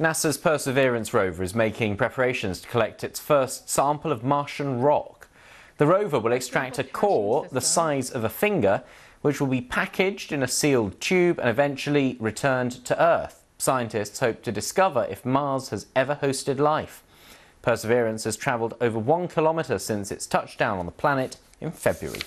NASA's Perseverance rover is making preparations to collect its first sample of Martian rock. The rover will extract a core the size of a finger, which will be packaged in a sealed tube and eventually returned to Earth. Scientists hope to discover if Mars has ever hosted life. Perseverance has travelled over one kilometre since its touchdown on the planet in February.